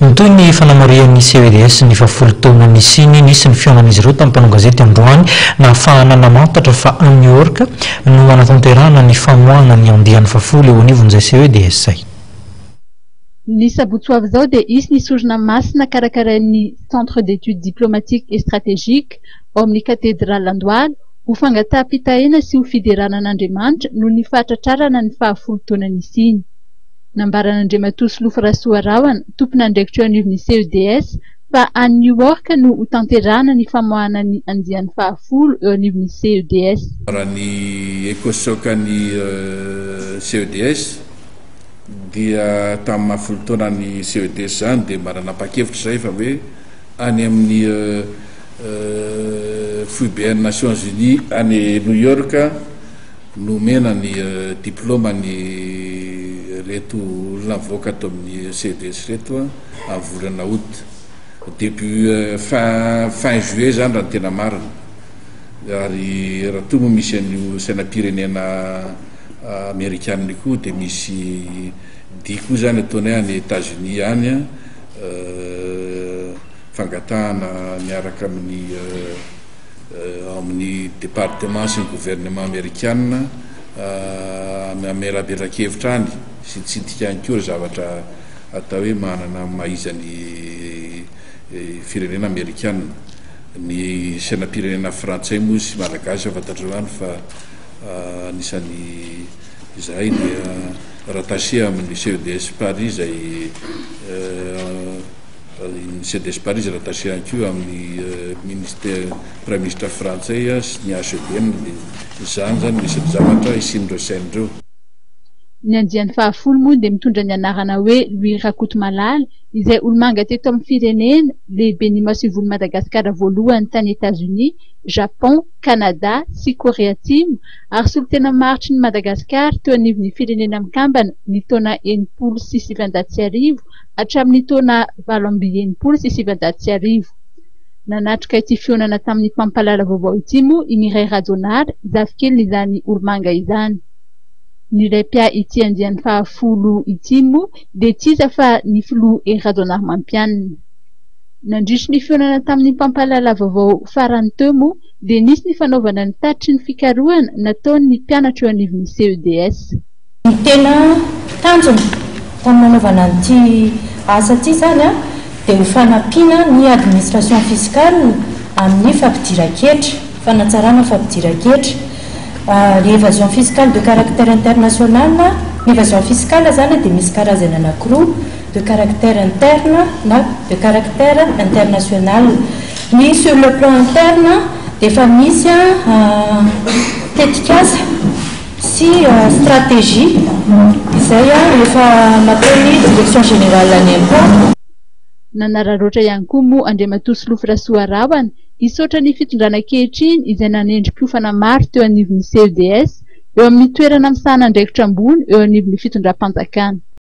Mitohy ny fanamarihan'ny CEDS ny fahafolo taona nisiany. Nisy ny fihaonan'izy ireo tamin'ny mpanao gazety androany nahafahana namantatra fa any New York no hanatanterahana ny famoahana ny andiany fahafolo eo anivon'izay CEDS izay. Ny sabotsy ho avy izao dia hisy ny sorona masina karakarain'ny Centre d'Etudes Diplomatiques et Stratégiques ao amin'ny Katedraly Andohalo ho fangataham-pitahiana sy ho fiderana an'Andriamanitra noho ny fahatratrarana ny fahafolo taona nisiany. Nambaran'Andriamatoa Solofo Rasoa Rahona, tomponandraikitra eo anivon'ny CEDS, fa any New York no hotanterahana ny famoahana ny andiany fahafolo eo anivon'ny CEDS. Raha ny Ecosoc an'ny CEDS dia tamin'ny maha folo taona an'ny CEDS izany dia mba nanapa-kevitra izahay fa hoe any amin'ny Foiben'ny Nations Unies any New York, Nomena ny diplaoma an' ireto olona mivoaka ato amin' ny CEDES ireto amin' ny volana août, début fin fin juillet izany raha ny tena marina, ary raha toa moa misy an' io sainam-pirenena amerikana io koa dia misy dihy koa izany ataonay any Etazonia any an, fangatahana miaraka amin' ny. ao amin'ny Departement sy ny Gouvernement Amerikana mamelabelakevitra any sy hitsidika any koa ry zavatra atao hoe manana amin'ny maha-iza ny firenena Amerikana. Ny sainam-pirenena Frantsay moa sy Malagasy efa fantatrareo any fa anisan'ny izahay dia rattaché amin'ny CEDS Paris izay Ny Cdesparis izay rattacher ihany koa amin'ny Ministère Praiminisitra Frantsay sy ny HEDM dia izany izany ny isan'ny zavatra hisian'ireo scène ireo. Ny andiany fahafolo moa dia mitondra ny anarana hoe Louis Rakotomalala izay olomanga teto amin'ny firenena, lehiben'ny Masoivohon'i Madagasikara voalohany tany Etazonia, Japon, Kanada sy Korea Atsimo ary solontena maritry ny Madagasikara teo anivon'ny Firenena Mikambana ny taona enimpolo sy sivinjato sy arivo hatramin'ny taona valo amby enimpolo sy sivinjato sy arivo. Nanatrika ity fihaonana tamin'ny mpampahalala vaovao ity moa i Mireille Rajaonard, zafikelin'izany olomanga izany. Ny raim-pia ity andiany fahafolo ity moa dia tsy iza fa ny filoha Hery Rajaonarimampianina. Nandritry ny fihaonana tamin'ny mpampahalala vaovao farany teo moa dia nisy ny fanaovana ny tatitry ny fikarohana nataon'ny mpianatra eo anivon'ny CEDS. Ny tena tanjona tamin'ny nanaovana an'ity asa ity izany dia ho fanampiana ny administration fiscale amin'ny fampidiran-ketra, fanatsarana fampidiran-ketra, ny evasion fiscale de caractère international, ny evasion fiscale izany dia misy karazany anankiroa, de caractère interne na de caractère international. Ny sur le plan interne dia efa misy tetikasa. sy stratégie izay efa nataon'ny Direction Générale ny Impôts. Nanararaotra ihany koa moa Andriamatoa Solofo Rasoarahwana hisaotra ny fitondrana ankehitriny izay nanendri-mpiofana maro teo anivon'ny CEDS eo amin'ny toerana misahana andraikitra ambony eo anivon'ny fitondram-panjakana.